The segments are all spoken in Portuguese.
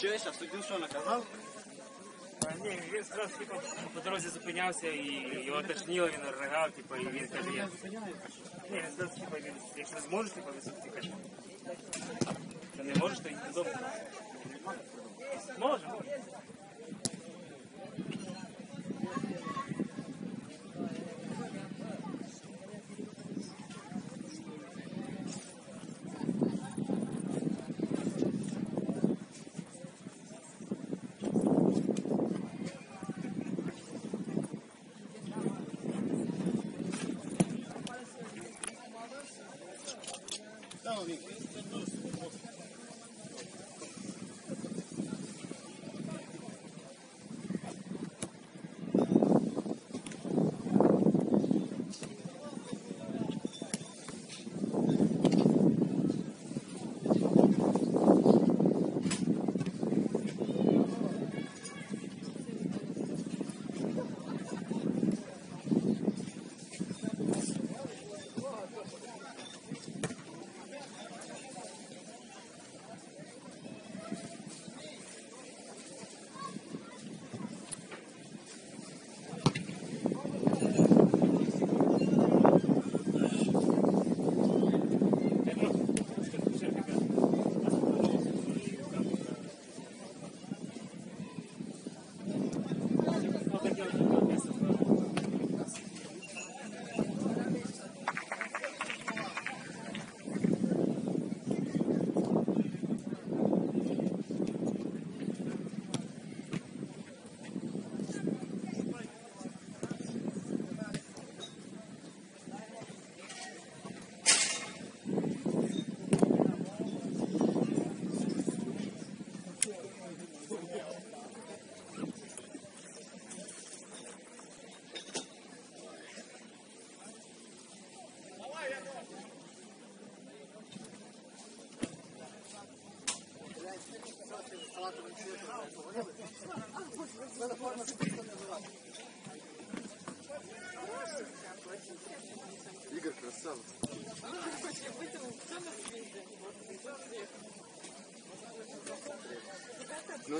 чуєш, а суддю що наказав? А, Ні, він сказав, типу, по дорозі зупинявся і його тошніло, він ригав, типу, і він каже, я... Ні, він сказав, типу, він, якщо зможеш, типу, висадити, каже. Якщо не можеш, то йди додому. Може, може.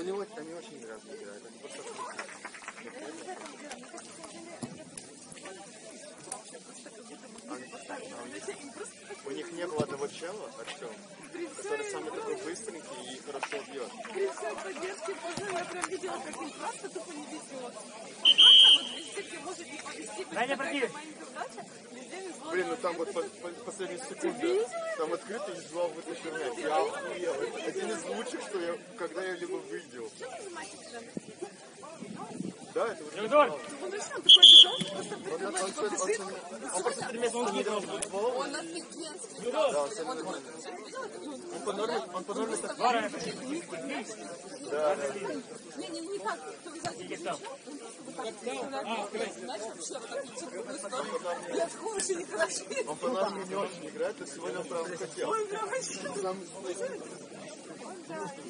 Но у него они очень разные играют. Они просто У них не было одного чела, Артем, который самый такой быстренький и хорошо бьет. При всей поддержке позы я прям видела, как он просто тупо не везет. Не Даня, везло. Блин, ну там вот по- по- последние секунды, там открытый визуал в этой херне. Я охуел. Один из лучших, что я когда-либо видел. Да, это вот Теодор! Он реально такой бежал, просто он, он, он, он, он, он просто три месяца не играл в футбол. он офигенский. Да, он самый нормальный. Он по норме, он по норме так... Да, да. Не, не, не так, кто вязать там? Знаешь, вообще вот так идти в другую сторону. Я такого вообще не хорошо. Он по норме не очень играет, но сегодня он прям хотел. Ой, прям вообще. Он мне,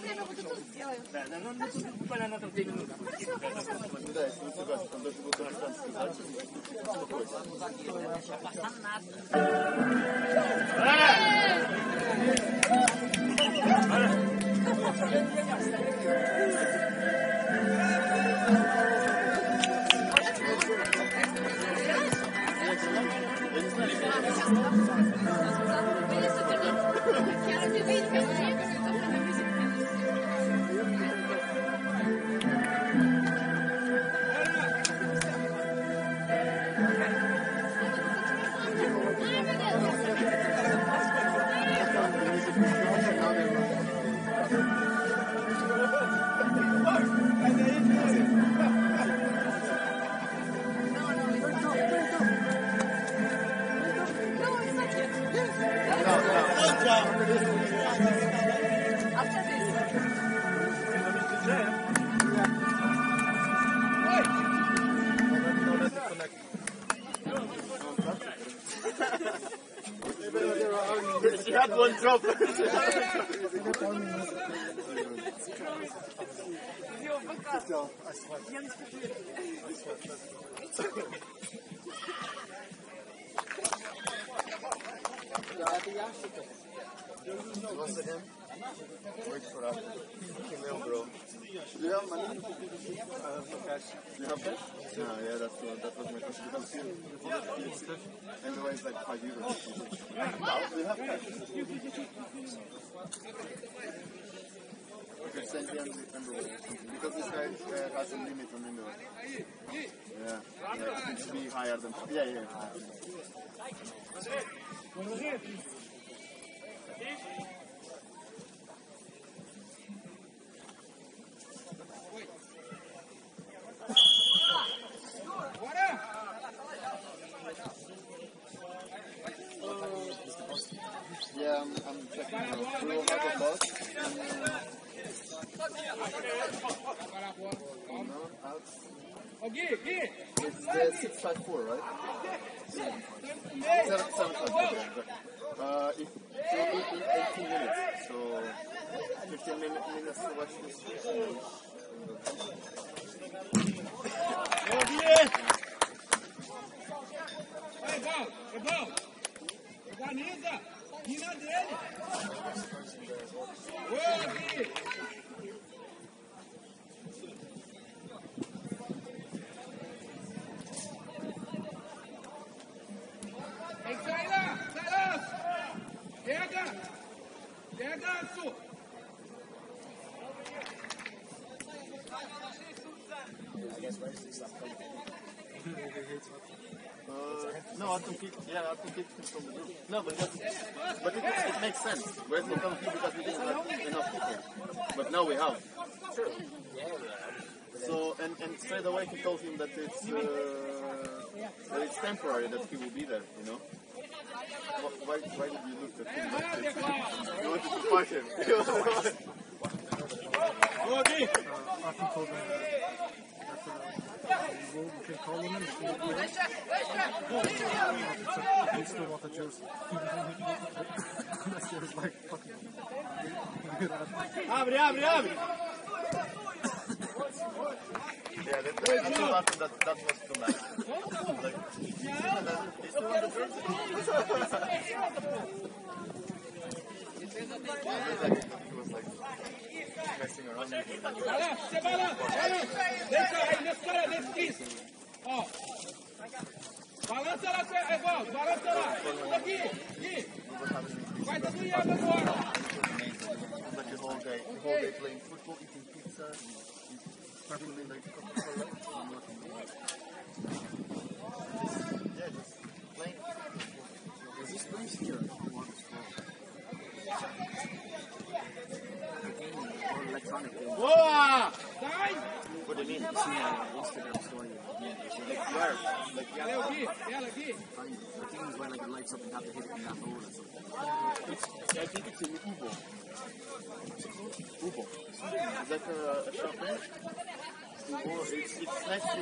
время вот тут сделаем. Да, да, ну, ну буквально на там 2 минуты. Хорошо, хорошо. Ну да, если не согласен, там должен был гражданский Я не знаю, I still, for us. Here, bro. You have money? You have cash? Yeah, that's that was my like five euros. You have cash? Because this guy uh, has a limit on envelope. Yeah, yeah, it to be higher than. Yeah, yeah. Oh, get it, get it. It's, right? Fifteen minutes to watch this. Go, Organiza. Tira dele. Ô, Dias. Uh, no, I think it, yeah, I think it's from the group. No, but, just, but it, it makes sense. Where's the come here because we didn't have enough people. But now we have. So, and, and straight away he told him that it's, uh, that it's temporary, that he will be there, you know? Why, why did you look at him like this? You wanted to fight him. Ô, Gui. Arthur told me uh, we, will, be out. He still want the jersey. This year's like fucking. Abre, abre, abre. yeah, that, I told Arthur that that was too much. Like, he still want the jersey? He was like messing around with it. Balança, você balança, balança. Deixa aí, nesse cara, nesse quis. Ó. Balança lá, é igual, balança lá. Aqui, aqui. Vai dar do Iago agora. like the whole day, the whole day football, eating pizza, probably like is where like it lights up and you have to hit it in that hole or something. It's, I think it's in Ubo. Ubo. It's like a, a shop there. Ubo, it's, it's next to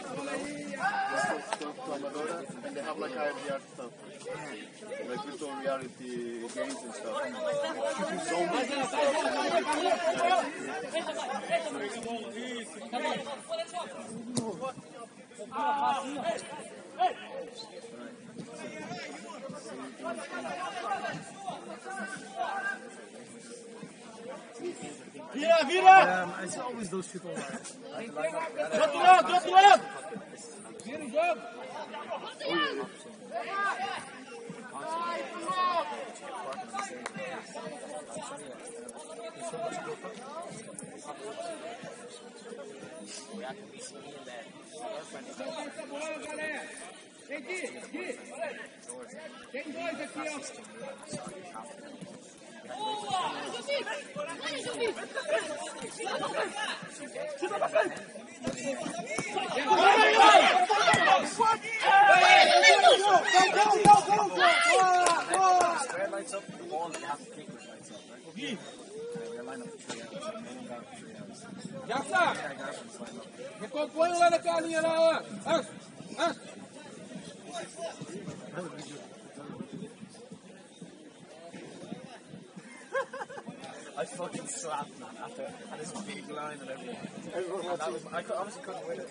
Exponel, to, to Amadora, and they have like IVR stuff. Like virtual reality games and stuff. So much Vira, vira! Um, Do outro lado, do outro lado! Vira o jogo. Galera. Tem Gui, Gui. Tem dois aqui, ó. and then got for three hours. já sabe. Recompõe lá naquela linha lá, ó. I fucking slapped man after and this big line and everything. Everyone and was, I obviously couldn't win it.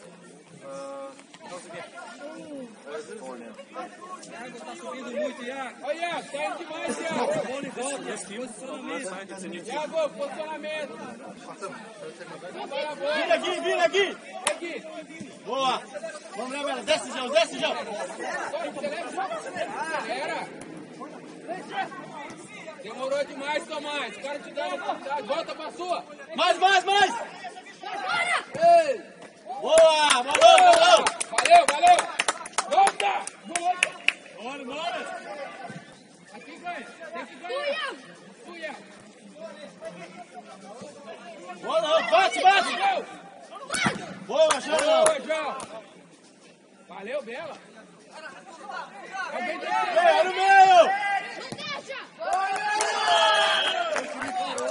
Iago tá subindo muito, Iago. Olha, Iago, tá demais, Iago. Bola a bola. Vira, Gui, vira. Aqui. Boa. Vamos lá, Bela. Desce, João, desce, João. Era. Demorou demais, Tomás. O cara te dá uma. Volta pra sua. Mais, mais, mais. Ei. Boa, bolão, bolão. Valeu, valeu. Volta. Bora, bora. Aqui ganha. Tem que ganhar. Tuia. Bolão, bate, bate. Valeu. Boa, João. Boa, João. Valeu, Bela. Alguém tem que é meio. João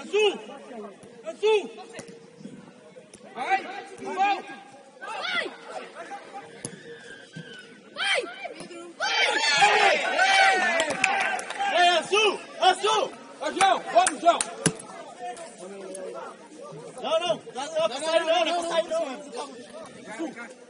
Azul! Azul! Vai. Gol. Ei, azul, azul. Ô, João. Vamos, João. Não, não. Não é pra sair, não. Não é pra sair, não.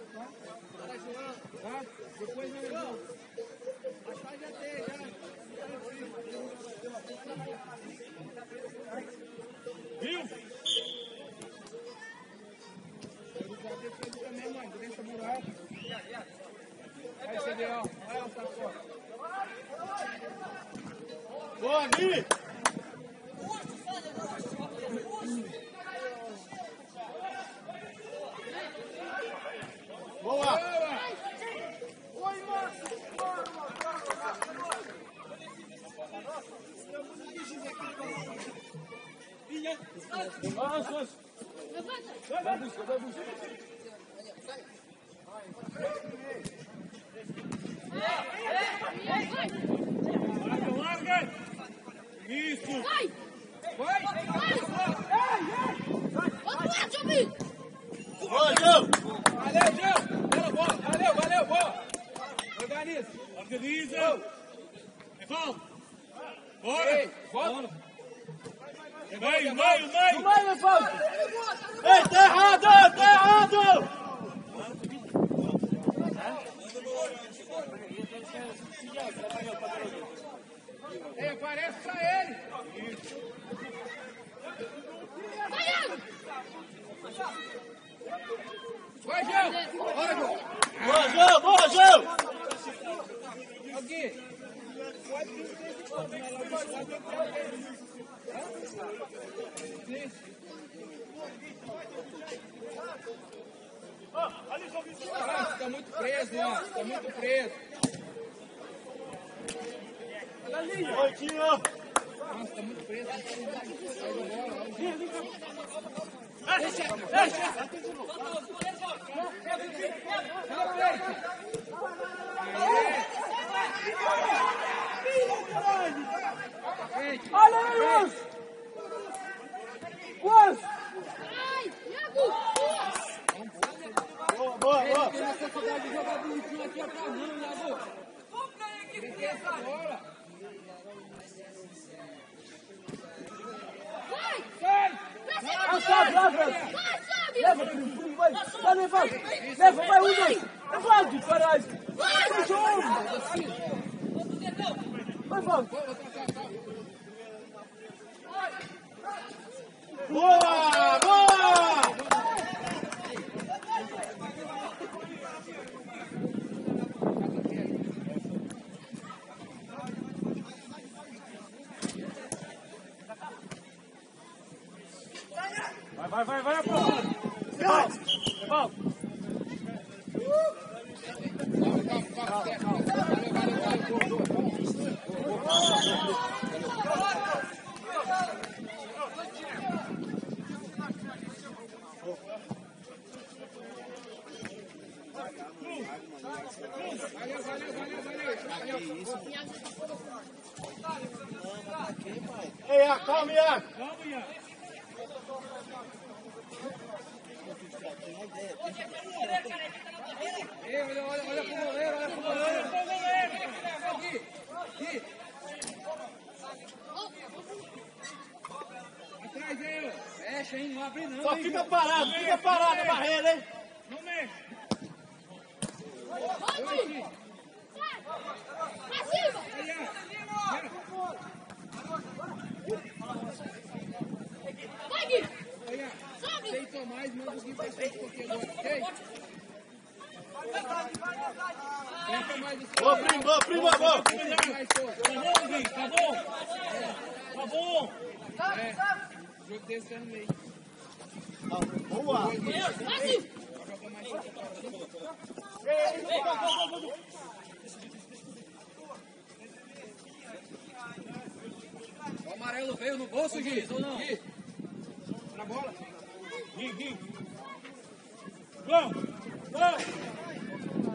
Tá? Depois não, não. Mas faz já ter, já. Viu? Eu já defendo também, mãe. Deixa buraco. Aí, CDO. Vai, tá fora. Boa, Gui! Boa! Larga! Isso! Vai! Vai! Outro lado, Javi! Boa, João! Valeu, João! Valeu, valeu, boa! Organiza! Organiza! É falta! Bora! Volta! Meio, meio, meio! É falta! Ei, tá errado! Ei, ele! Vai, João! Bora, João! Boa, João! Boa, João! Aqui! Ah, Fica muito preso, ó. Fica muito preso. Oi, tio! Nossa, fica muito preso. Sai da. Olha aí, Luz! Luz! Vai! Iago! Boa, boa, boa! Vai! Vai! Leva! Vai, sobe! Leva, filho, vai! Vai, leva! Leva, vai, um, dois! Levante, caralho! Vai, jogo! Vai, vai! Boa! Boa! Vai, vai, vai, vai, vai! Vai! Ei, Iago, calma, Iago! Calma, Iago! Olha, olha, olha pro goleiro, olha pro goleiro! Aqui, aqui! Atrás ó! Fecha, hein? Não abre não, Só hein, fica parado, fica mexe, parado na mexe. barreira, hein? Não mexe! Vai, Oi, Gui! Gui. Pra cima! Aí, ó. Vai, Gui! Aí, ó. Sobe! Sem Tomás, manda os Gui pra frente um pouquinho agora, ok? Sem Tomás, esse Boa, primo, primo. Mais solto. Tá bom, Gui, tá bom? Tá bom. É, jogo desse é no meio. Boa. Joga mais. O amarelo veio no bolso, Gui, ou não? Gui. Na bola. Gui, Gui. Vamos, vamos.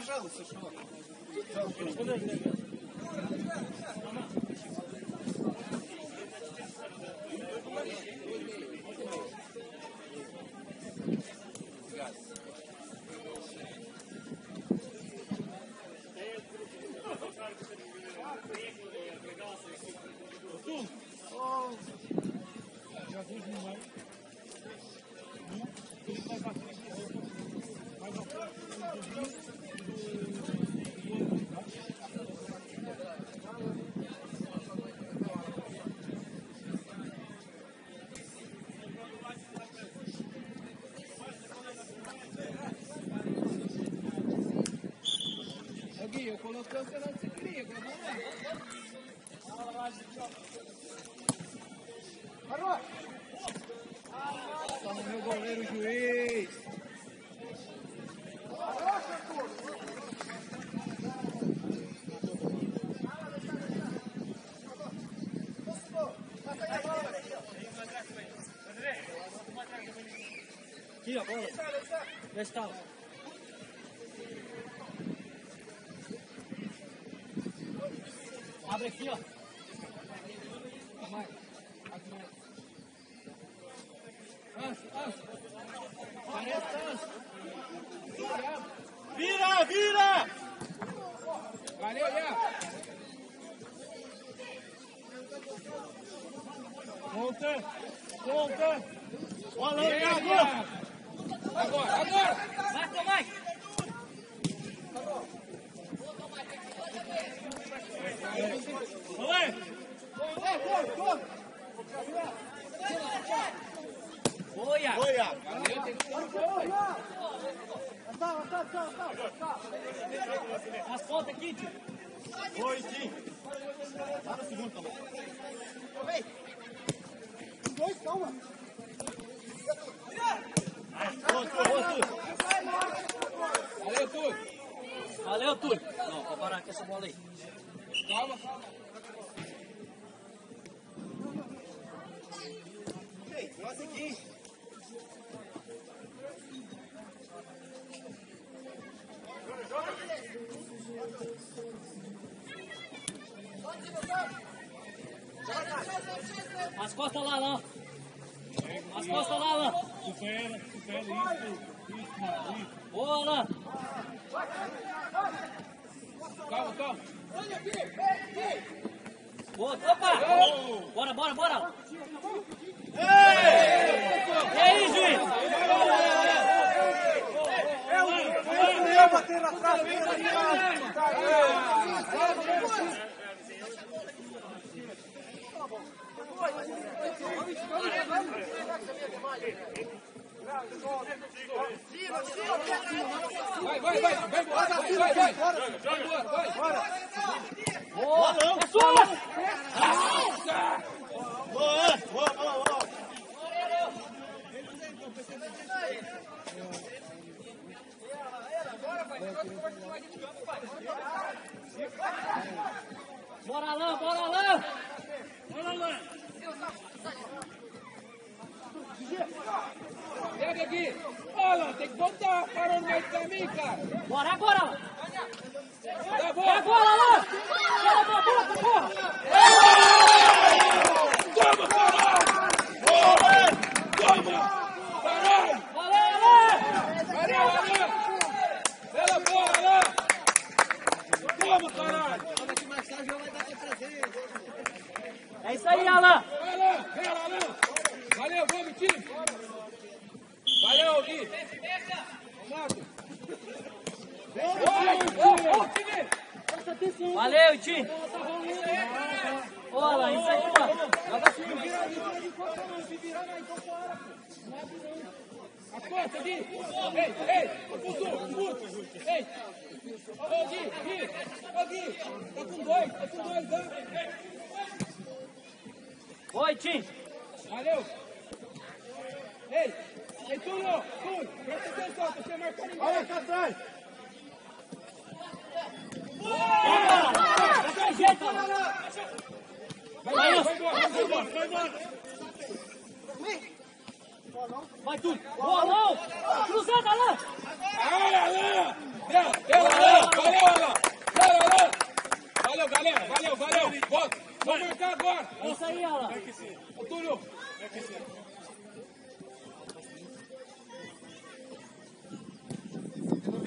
Ô Deixa tá. Abre aqui, ó. Vira, vira! Valeu, Ian. Volta! Volta! Bola, Ei, Iago! Ian. Agora, agora. Vai, Tomai. Olé! Boa, Iago. Oi, Iago! As pontas aqui, tio. Oi, Tim! Tá no segundo também. Valeu, tudo. Valeu, Túlio. Não, vou parar com essa bola aí. Calma, calma. As costas lá, lá. As costas lá, lá. Supera, supera isso, isso, isso. Boa, lá. Calma, calma. Boa, opa. Bora, bora, bora. E aí, juiz? Vai, vai, vai. Vai embora, vai, vai, vai. Vai embora, vai. Boa. É sua. Boa, boa, boa, boa! Bora lá, bora lá. Bora lá! Pega aqui. Olha, tem que voltar. Parou no meio do caminho, cara. Bora agora. A bola. agora, lá. Bora, bora, bora, bora. Toma, caralho. Toma. Toma. Caralho. Valeu, lá. Valeu. Pela bola lá. Toma, caralho. É isso aí, Alan. Vai lá, vai Alan. Valeu, vamos, time. Valeu, Gui. Time. Valeu, Tim. Ô, Alan, isso aí, mano. Joga assim. As costas, Gui. Ei, ei, expulsou, expulso. Ei. Ô, Gui, Gui. Ô, Gui. Tá com dois, tá com dois? Oi, Tim. Valeu. Ei, ei, Túlio, Túlio, presta atenção, você marcou ninguém. Olha cá atrás! Jeito, Alan. Vai, vai, vai embora, vai embora. Vai embora! Vai tudo. Boa, Alan. Cruzada, Alan. Vai, Alain. Deu, deu, valeu, valeu, Alan. Valeu, Alan. Valeu, galera, valeu, valeu. Volta. Vamos marcar agora. É isso aí, Alan. Ô, Túlio. Devolveu, devolveu. Olha!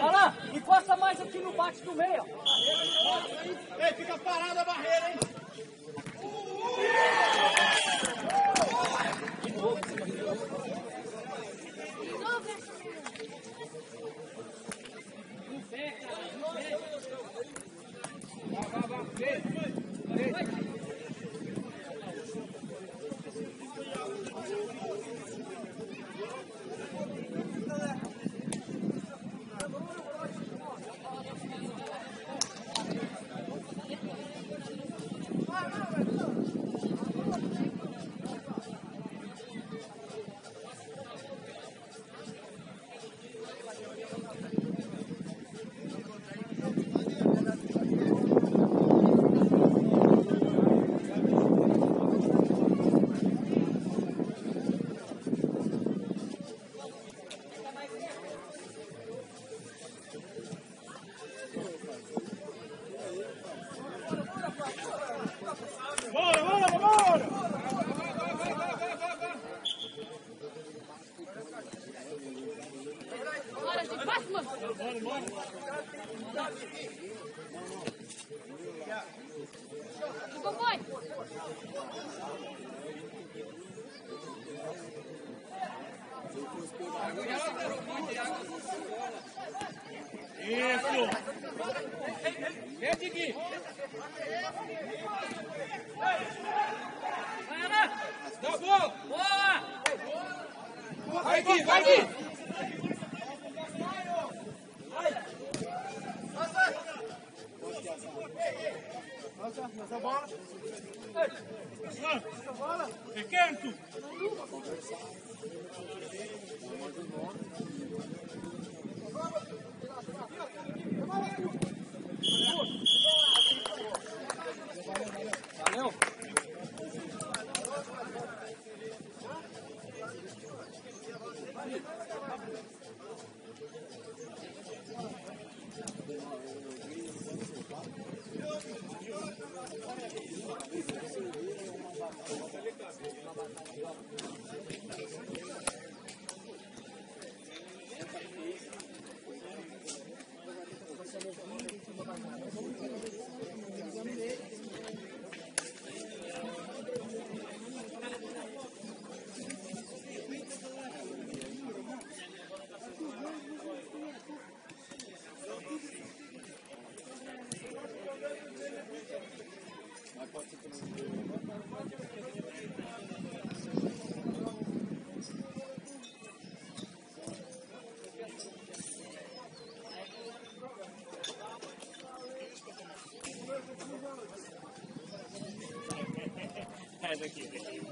Alan, encosta mais aqui no bate do meio. Ei, fica parada a barreira, hein? Daqui, daqui.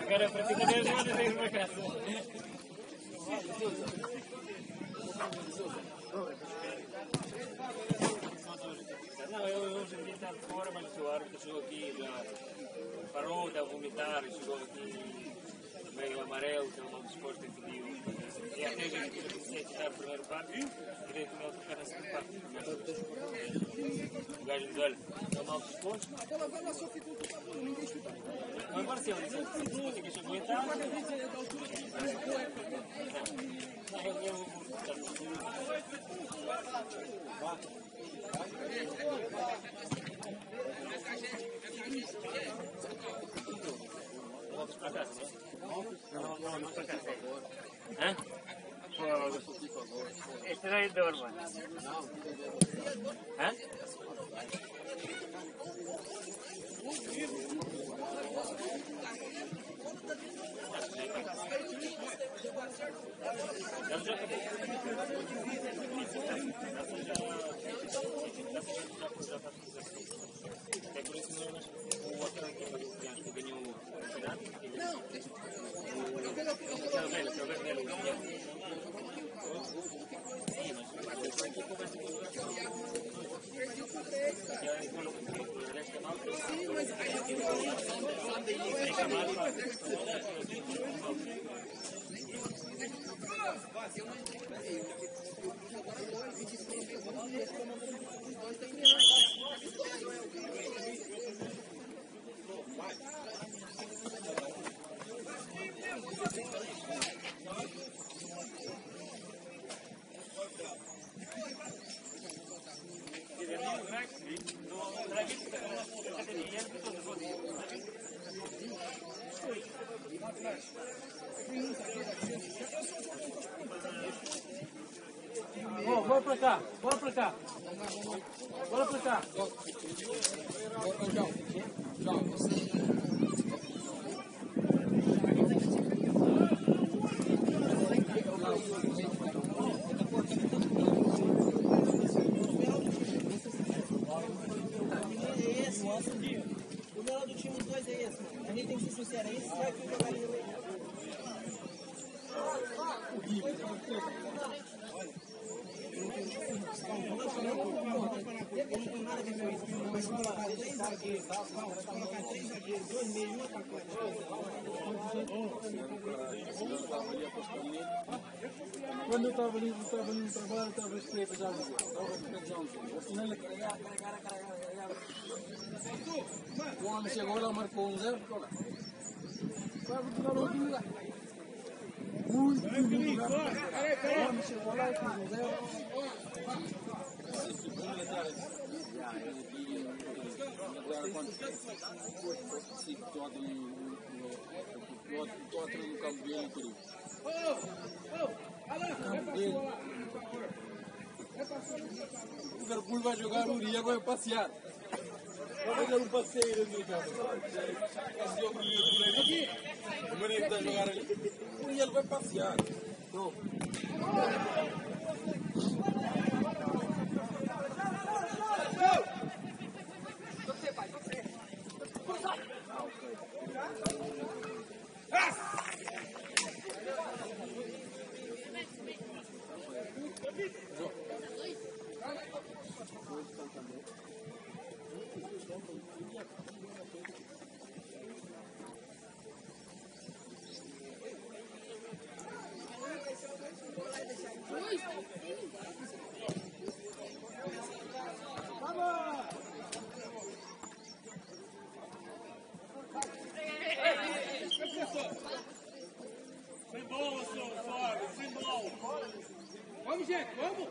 Agora, para ti, já tenho uma casa. Não, eu hoje em dia está fora, mas o árbitro chegou aqui, já parou de vomitar, chegou aqui meio amarelo, que é o esporte que pediu. E o primeiro parte, queria que não tocar na segunda parte. O gajo diz, olha, é o mal do esporte. Agora sim, ele disse, se você quer se aguentar. Não, eu- eu vou- Voltas para casa, não? Não, não, não para casa. Hã? É Esse daí. Hã? O o o? Não, Céu Velho, Céu Velho, o Céu Sim, mas depois a equipa começa com que é igual ao que o resto é Ó, bora pra cá, bora pra cá. Bora pra cá. O melhor do time dos dois é esse, mano. A gente tem que ser sincero, é esse cara que jogar ali no meio. Quando eu estava ali, estava no trabalho, estava a escrever já dizer. Estava a escrever já dizer. Afinal, ele carregava, carregava, carregava, carregava. O homem chegou lá, marcou um zero, ficou lá. Estava do garoto no lugar. Muito, lugar. O homem chegou lá e fez um zero. Agora, quando se no toca no campo dele, por isso. O Liverpool vai jogar passear. Vai fazer um passeio. Esse. Vamos, gente, vamos.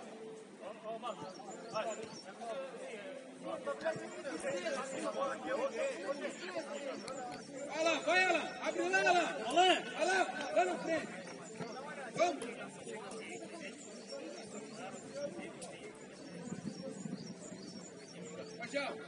Vai lá, vai, Alan. Abre lá, Alan. Alan. Alan, lá na frente. Vamos. Vai, tchau.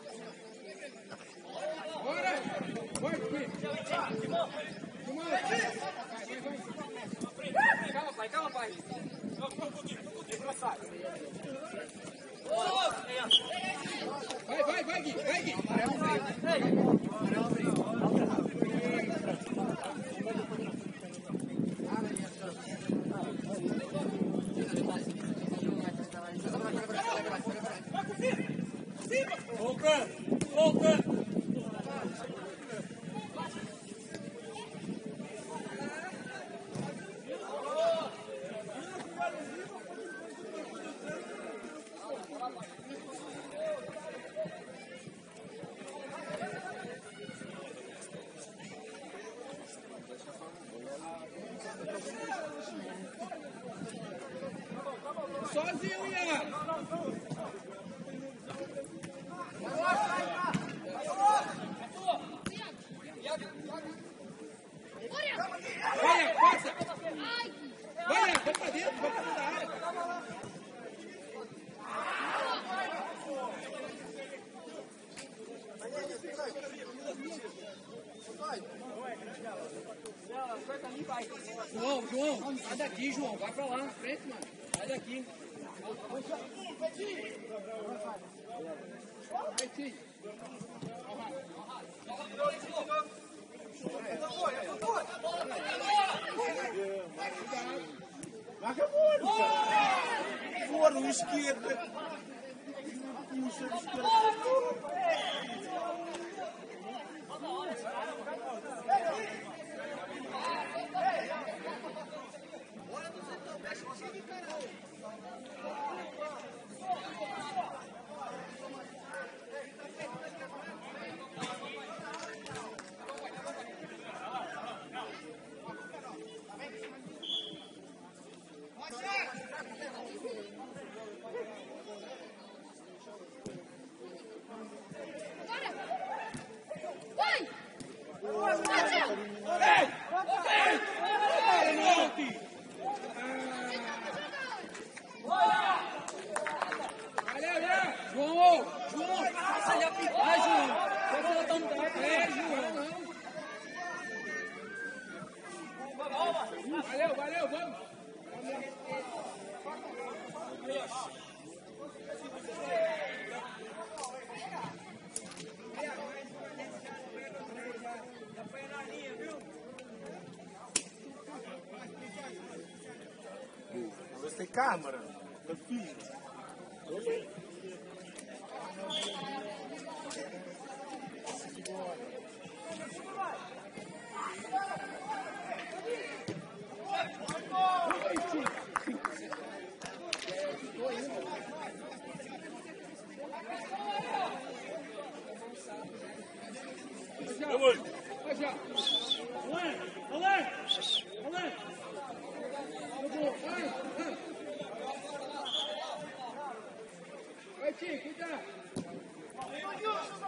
Calma, pai, calma, pai. Vai, vai, vai. Vai! Vai, João. Vai pra lá na frente, mano. Sai daqui. Vai, Tim. Marca muito, cara. Fora, o esquerdo. Puxa, o esquerdo. Tim, cuidado!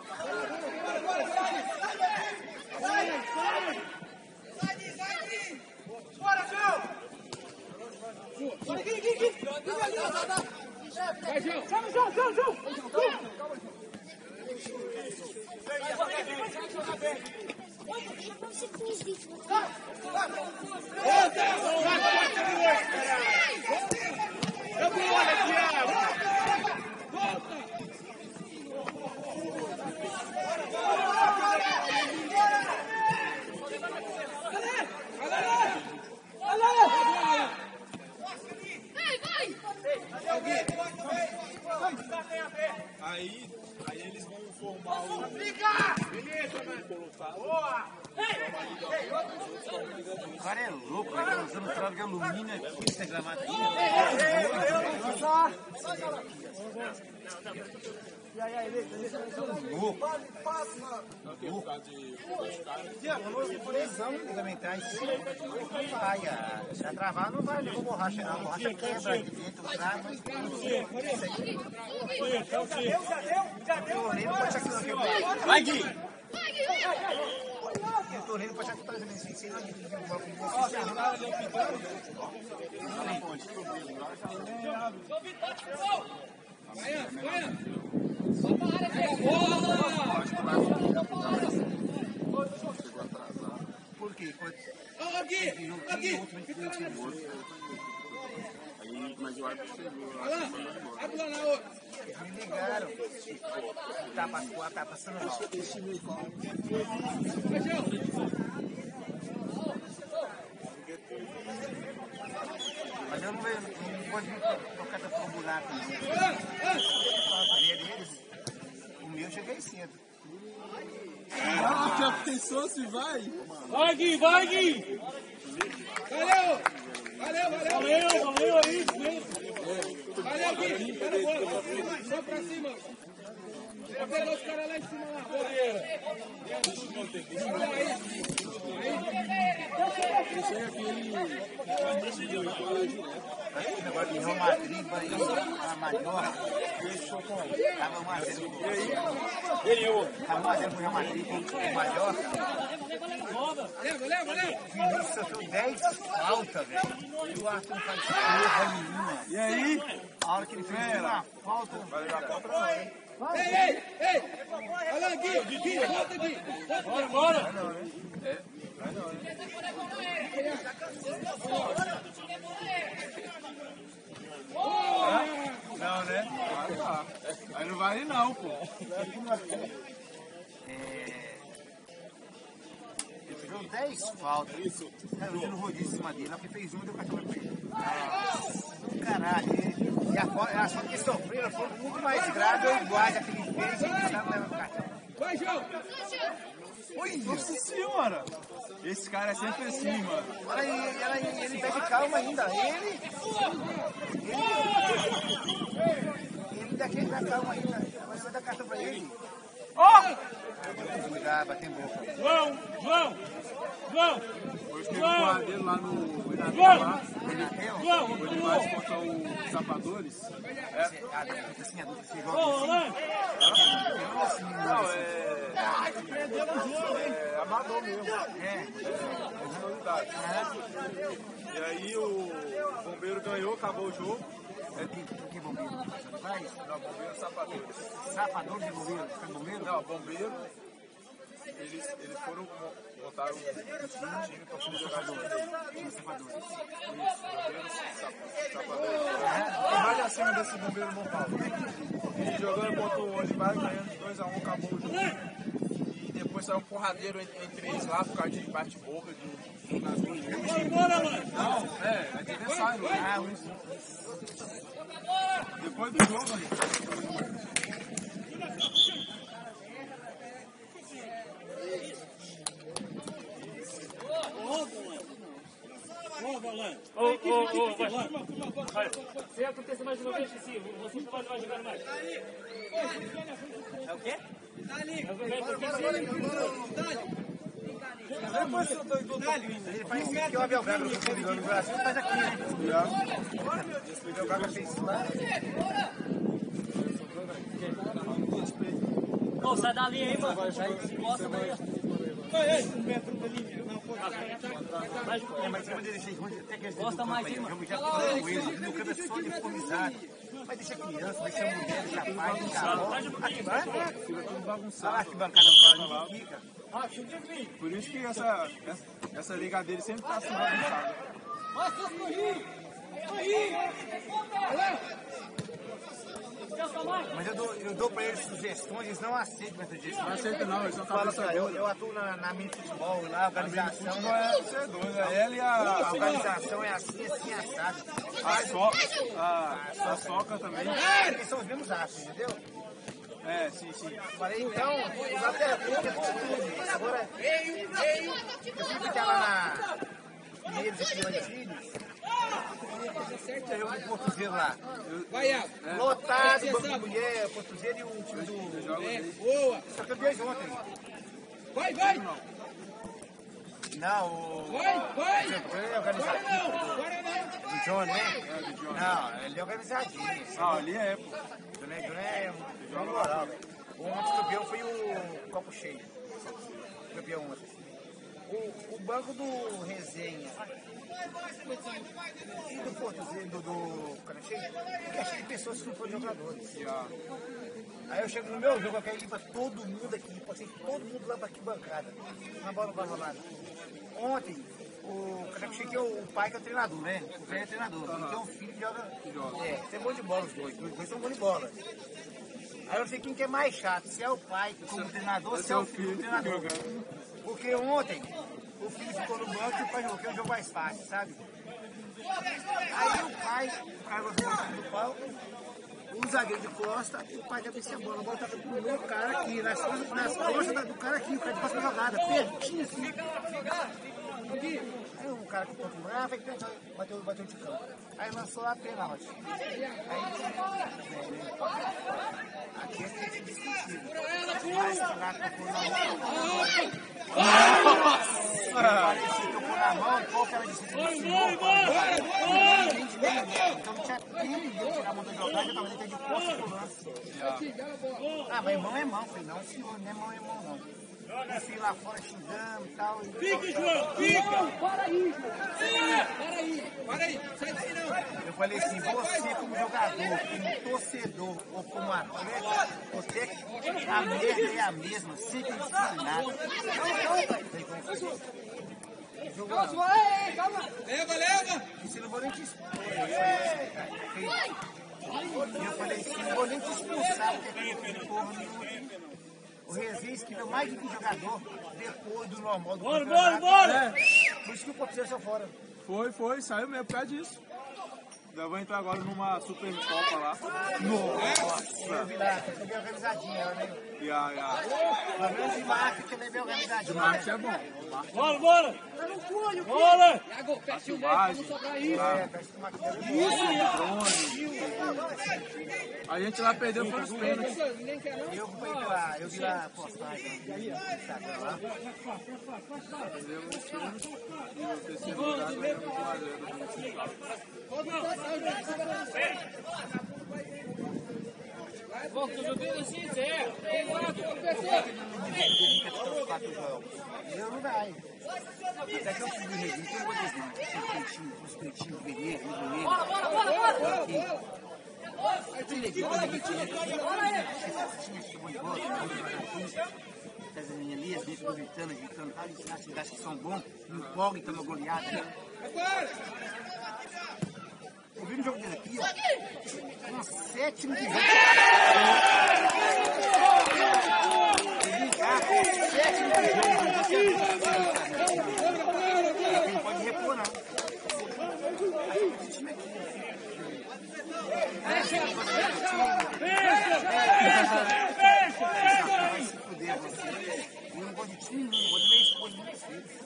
Vai, vai! Vai, João! Chama, João, João, João! Vai, vai! Aí, aí eles vão formar o. O cara é louco, ele tá usando troca de alumínio aqui, essa gravata aqui. Louco. Prisão ligamentar em cima. Vai, se atravar não vai, levou borracha não. A borracha quebra aqui dentro, trava. Torneio não pode aqui não. Vai, Gui! O torneio não pode aqui trazendo isso. Isso aí não é Vai, vai! Só pra área, pega a bola! Por quê? Pode Ó, aqui! Aqui! Aí, mas o árbitro chegou. Lá! Abre lá na outra! me ligaram. Tá, passando, tá passando mal. Mas eu não, vejo- não vou vir por buraco. não. O meu eu cheguei cedo. Ah, já pensou se vai? Vai, Gui! Vai, Gui! Valeu! Valeu, valeu! Valeu, valeu aí! Valeu, Gui! Só pra cima! Vou pegar os caras lá em cima! Olha aí! Esse é aquele. Negócio de Real Madrid, vai a Mallorca, fechou com. Tava 1 a 0 pro Ele e o. Tava 1 a 0 pro Real Madrid o Mallorca. Leva, leva, leva. O Vinícius sofreu 10 faltas, velho. E o Arthur não faz. E aí? A hora que ele fez uma falta. Vai jogar contra nós, hein? Ei, ei, ei. Olha aqui, aqui, volta aqui. Bora, bora. Não, né? Ah, tá. Aí não vale não, pô. É... Ele fez 10 faltas. Cara, eu no rodízio em cima dele. Que fez uma, deu cartão pra ele. Caralho. ele- E a, faltas que sofreu foram muito mais graves ou iguais a que ele fez e ele precisava levar pro cartão. Vai, João. Nossa senhora! Esse cara é sempre assim, mano. Olha aí, olha aí, ele pede calma ainda. Ele. Ele. Ele daquele dá calma ainda. Você vai dar cartão pra ele. Ó. Cuidado, bater em boca. João, João. João. Hoje teve um porradeiro lá no João. lá. João. Foi demais contra os sapadores. É. Você, ah, deve assim, adulto, você Ô, joga assim. Orlando. assim, Não, é. É amador mesmo. É. Personalidade. E aí o bombeiro ganhou, acabou o jogo. É tipo, que bombeiro? Faz? Não, bombeiro sapadores. Sapador de bombeiro? Foi bombeiro? Não, bombeiro. Eles, eles foram um time para poder jogar bombeiro. Sapador. Tem mais acima desse bombeiro mortal. Ele jogando contra o Olivar, ganhando de 2x1, acabou o jogo. E depois saiu um porradeiro entre, entre eles lá por causa de bate-boca, de nas embora, mano. Não, é, é adversário. Ah. Depois do jogo, amigo. Ó, Valando. Ô, ô, ô, vai. Olha, se acontecer mais uma vez, sim, você não vai jogar mais. É o quê? Ele faz isso que o Abel Braga no futebol no Brasil faz aqui, né? O Abel Braga fez isso lá. Ô, sai da linha aí, mano. Encosta daí, É, mas até que Gosta mais, hein, mano? Eu já falei com ele, no campo é só uniformizado. Mas deixa criança, deixa mulher, deixa pai, deixa avó. Arquibancada, arquibancada cara, fica. Por isso que essa, essa, essa liga dele sempre tá assim bagunçada. Mas eu dou, eu dou pra eles sugestões, eles não aceitam essa sugestão. Não aceita não, eles são cabeça eu, eu atuo na, na mini futebol lá, a organização. Não é você é doido, é ela e A a, organização é assim, assim, assado. a, so, a, a soca também. Eles são os mesmos astros, entendeu? É, sim, sim. Falei, então, lá pergunta tudo. Agora, eu ficar lá na Pinheiros e Filhos. Eu fui pro Portuzeiro lá. Vai, Iago. Lotado, banco de mulher, Portuzeiro e o time do... É, boa. Só campeões ontem. Vai, vai. Não, o... Vai, vai. Ele é organizadinho. Não, agora não. O John, né? Não, ele é organizadinho. Ah, ali é, pô. John é, John é uma moral, velho. O ontem campeão foi o Copo Cheio. Campeão ontem. O, o banco do Resenha e do Portuzeiro, do, do Cara Cheio, que é cheio de pessoas que não foram jogadores. Aí eu chego no meu jogo, eu quero ir pra todo mundo aqui, passei todo mundo lá pra aqui bancada. Na bola não vai rolar. Ontem, o cara que cheguei, o pai que é o treinador, né? O velho é treinador. Ele tem um filho que joga. É, tem bom de bola os dois. Os dois são bons de bola. Aí eu sei quem que é mais chato, se é o pai como treinador, se é o filho do treinador. Porque ontem o filho ficou no banco e o pai jogou, que é o jogo mais fácil, sabe? Aí o pai, o cara gostou do pau, o zagueiro de costa, o pai cabeceia a bola, a bola tava com o meu cara aqui, nas nas costas do cara aqui, o cara de próxima jogada, pertinho assim. Aí o cara que contra o ah, vai tentar, bateu, bateu de campo. Aí lançou a pênalti. Aí, aqui é que é discutível. Mas o cara tocou na mão. Parecia que tocou na mão, que de Vai, vai, vai. Vai. Então não tinha tempo de eu tirar a mão da jogada, eu tava dentro de lance. Ah, mas mão é mão, falei, não, senhor, não é mão, é mão, não. Eu fui lá fora xingando e tal. Fica, João, fica! Para aí, João. Para aí. Para aí, sai daí não. Eu falei assim, você como jogador, como torcedor ou como atleta, você a merda é a mesma, sempre disciplinado. Não. Calma, ei, calma. Leva, leva! Disse, não vou nem te expulsar. E eu falei assim, não vou nem te expulsar, porque aquele porra não... O Rezinho escreveu mais do que jogador depois do normal do Bora, bora, bora! Por isso que o Copiseiro saiu fora. Foi, foi, saiu mesmo por causa disso. Já vou entrar agora numa Super Copa lá. Lá, você bem organizadinha, né? Ya, ya. Pelo é é bom. Bora, bora! Tá no Bora! Iago, fecha o Filmagem. não isso. É, tá isso maquiando. A gente lá perdeu foi os pênaltis. Eu fui lá, eu vi lá a postagem Instagram lá. Perdemos os pênaltis. E o terceiro lugar ganhamos 1 a 0 do Municipal. Volta, eu joguei assim, Zé. Tem lá, tu. Os quatro jogos. Eu não vai. Até que eu fui do Reginho, tem uma vez não. Os peitinhos, os vermelhos, no vermelho. Bora, bora, bora, bora. A as meninas ali, as vezes gritando, gritando, tal, ensinar atividades que são bons, não empolga, então uma goleada. né? Eu vi um jogo dele aqui, ó, uma sétima de jogo. Não pode se fuder você. Eu não vou de time vou de e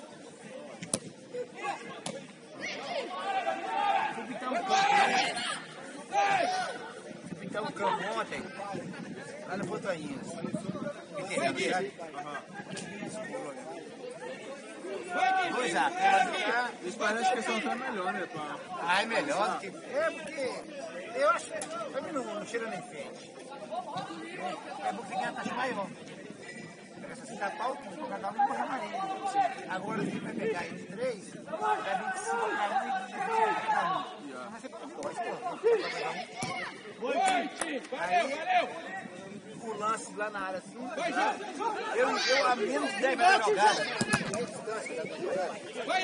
Pintar o campo ontem, lá no Botainhas. Entendeu? Pois é. Tá- Os parece que são melhor, né, Paulo? Ah, é melhor que... É, porque eu acho que pra mim não, não cheira nem fede. É porque tem a taxa maior. Se tapar o cu, cada um morre amarelo. Agora, se vai pegar em três, dá 25 vai 25, vai 25 a 1. Noite! Valeu, valeu! O lance lá na área assim. Eu, eu a menos 10 metros jogada. Vai,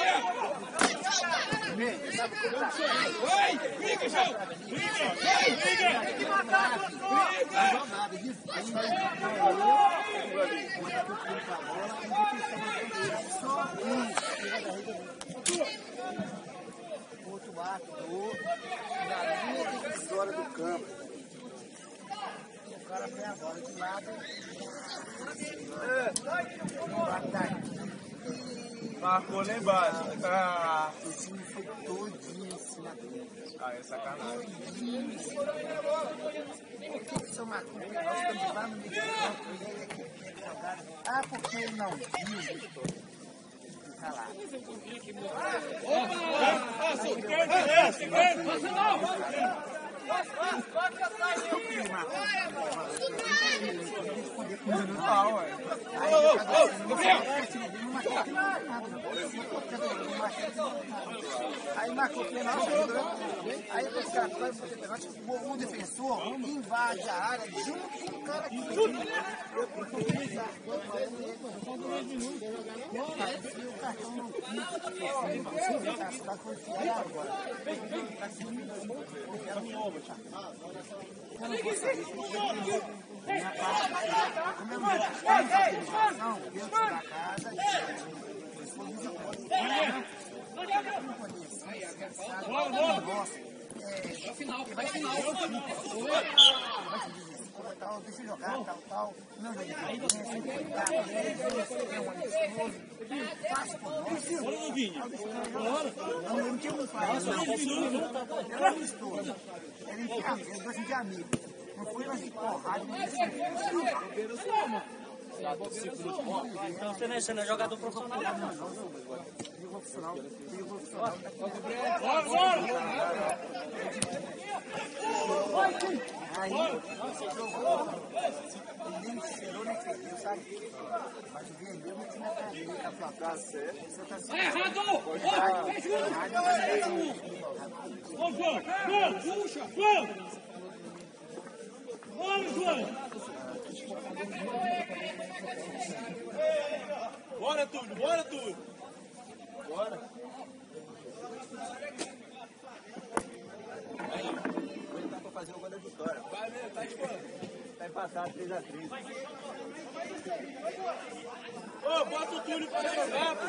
Vai! Briga, João! Briga! Vai, briga! Tem que matar, Briga! Só um ato do na linha divisória do campo. O cara vem agora de lado, daqui. Marcou lá embaixo. Ah, O time foi todinho em cima dele. ah é sacanagem. Por que o seu Marcos Penal estamos lá no meio do campo jogar? Ah, porque ele não viu, Vitor. Lá. Não, ué. Aí marcou penal, aí os caras fazer pênalti, o o defensor invade a área junto com o cara que E o cartão a cidade foi enfiada agora. Tá se Eles foram visitados. Bola, bola! Vai final, vai final. Tal, deixa eu jogar, tal, tal. Não vai defender, tem um amistoso. Fácil por nós. Não, eu não tinha muito fácil. Não, era amistoso. Era entre amigos, eles gostam de amigos. Não foi nós de porrada, nem assim. Então você não é, você não é jogador profissional. Eu vou profissional. Briga profissional. Bora, bora! Aí, jogou. Ele nem cheirou nem fedeu, sabe? Mas o vermelho não tinha carinho. Tá certo. Tá errado! Ó, fez gol! Vamos, João! Puxa! Vamos, João! Bora, Túlio! Bora, Túlio! Bora. Ele tá pra fazer o gol da vitória. Vai mesmo, tá de boa. Tá empatado 3x3. Ô, bota o Túlio pra jogar, pô!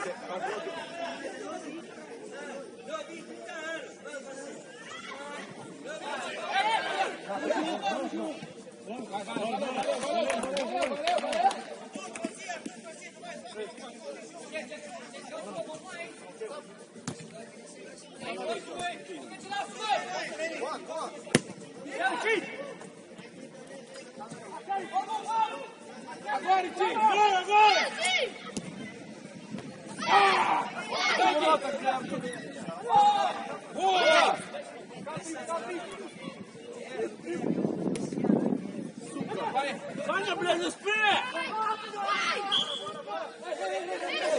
Agora, Tim! Bora, agora! Boa! Vai, vai na Brenda Spear!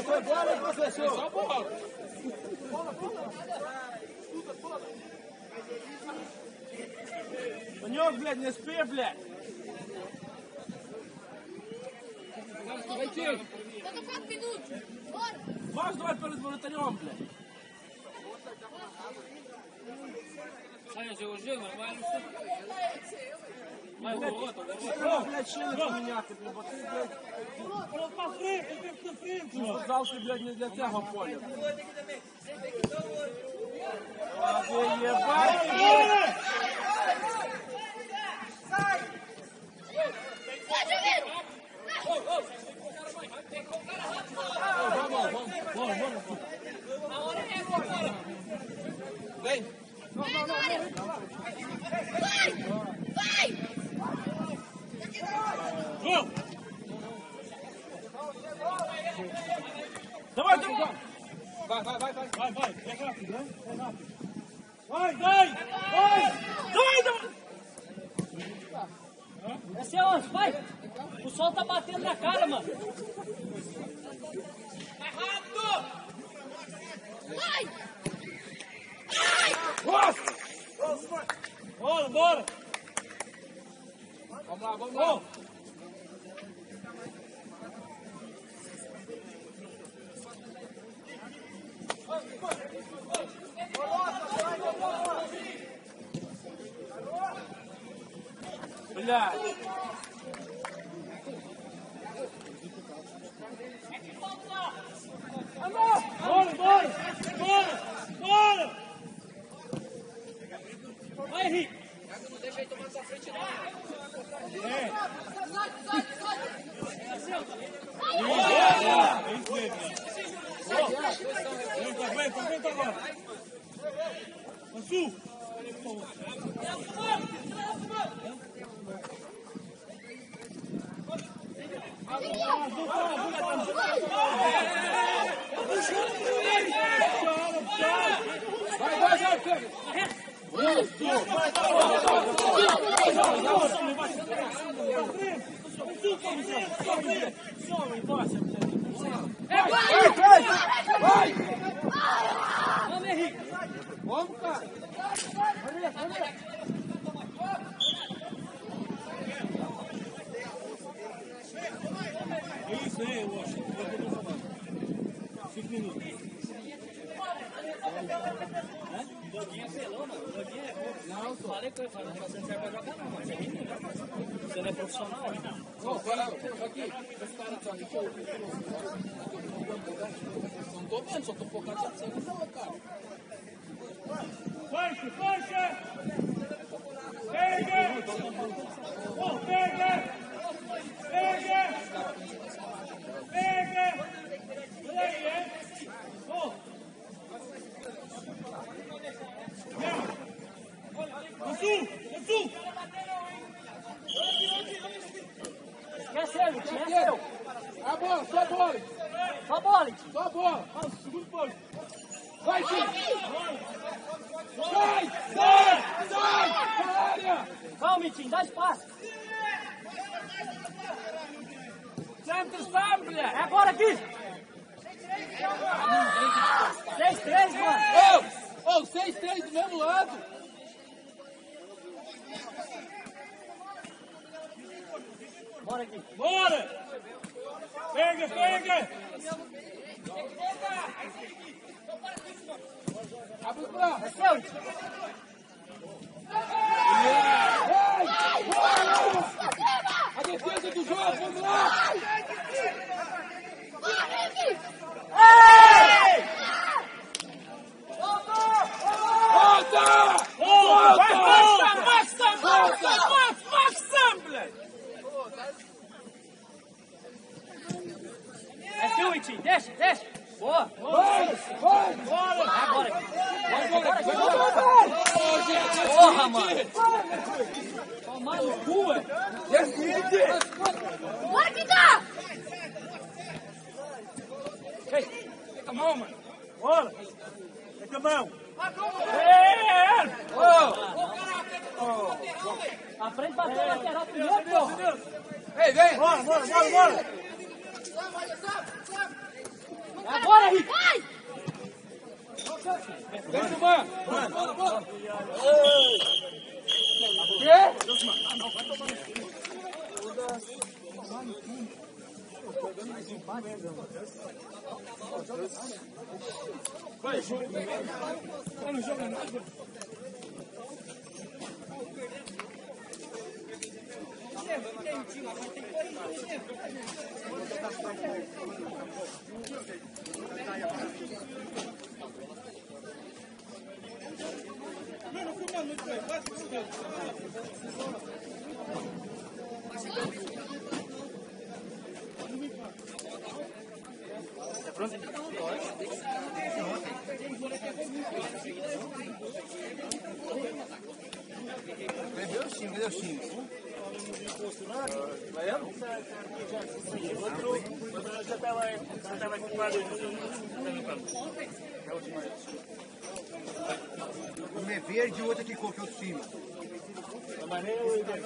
Foi bola, professor! Só bola! Манек, блядь, не спи, блядь! Давайте! Falta 4 minutos. Bora. Можешь давать перед воротарем, блядь? Саня, же уже нормально все. Завжди, блядь, не для цього поля. Vem! vai não, vai Vai! Vai! vai Vai, vai, vai, vai, vai, vai, vai, vai vai vai vai vai Vai, vai, vai, vai, vai. vai vai vai Vai. vai vai vai vai vai vai vai Vai rápido. Vai. Bora, bora! Vamos lá, vamos lá! Блядь! Bora, bora! Bora! Henrique! É. É isso mesmo. Aguenta, aguenta, aguenta agora. Mansu. Vai, Vamos, Henrique. Vamos, cara. É isso aí, eu acho. É. Cinco minutos. Doguinho apelou, mano. Doguinho é. Não. Falei que eu falar, você não serve pra jogar, não, mano. É. Você não é profissional, né? Não, para, aqui, esse cara tá aqui, que é seu, Litinho, é seu. A bola, só a bola. Só a bola, Só a bola. Vai, segundo bola. Vai, Litinho. Sai, sai, sai. Calma, Litinho, dá espaço. Centro, sai, mulher. É agora aqui. 6-3, mano. Ô, seis 6-3 do mesmo lado. Bora aqui. Bora! Pega, pega! Abre o braço. A defesa do jogo, vamos lá! Volta! Vai, Volta! Max, Max, Max, Max, Max, Sample! Let's do it, Tim. Desce, desce. Boa. Vai! Vai! Bora. Agora aqui. Vai, vai, vai! Porra, mano. Tomar no cu, é. Bora que dá! Ei, fica a mão, mano. Bora! Fica a mão. É! Aprende a bater a lateral primeiro, porra. Ei, vem! Bora, bora, bora, bora! Agora, Rick. Vai! Vem, Gilmar! Bora, bora! Quê? Cadê os times? Cadê os Outro já estava já tava equipado. Um é verde e o outro que cor que eu cima. Amarelo e verde.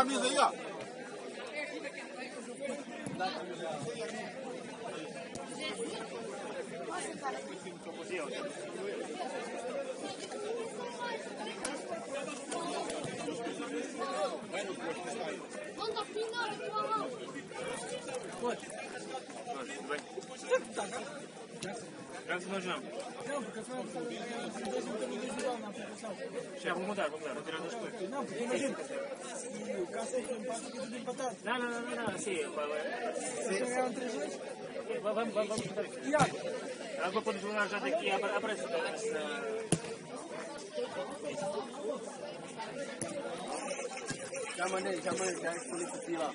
camisa aí, ó. Graças a Deus não. Não, porque foi. Já vou mudar, vou mudar, vou tirar duas coisas. Não, porque imagina, se o Cássio tem empate, fica tudo empatado. Não, não, não, não, não, sim, Se ganharam 3-2, vamos, vamos, vamos. Tiago, Ela vai poder jogar já daqui, apare- aparece na... Já mandei, já mandei, já escolhi esse lá.